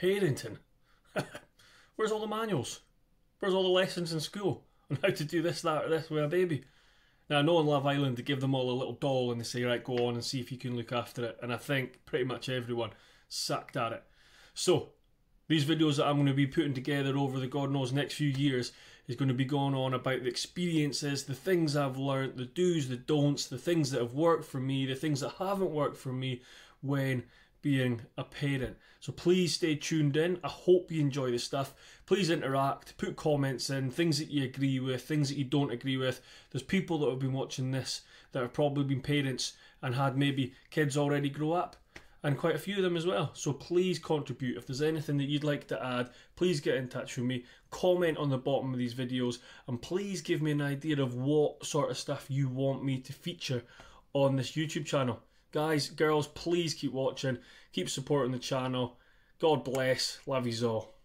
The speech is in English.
parenting. Where's all the manuals? Where's all the lessons in school on how to do this, that, or this with a baby? Now, I know on Love Island they give them all a little doll and they say, right, go on and see if you can look after it. And I think pretty much everyone sucked at it. So, these videos that I'm going to be putting together over the God knows next few years is going to be going on about the experiences, the things I've learned, the do's, the don'ts, the things that have worked for me, the things that haven't worked for me when being a parent. So please stay tuned in. I hope you enjoy the stuff. Please interact, put comments in, things that you agree with, things that you don't agree with. There's people that have been watching this that have probably been parents and had maybe kids already grow up and quite a few of them as well. So please contribute. If there's anything that you'd like to add, please get in touch with me. Comment on the bottom of these videos and please give me an idea of what sort of stuff you want me to feature on this YouTube channel. Guys, girls, please keep watching, keep supporting the channel. God bless. Love you all.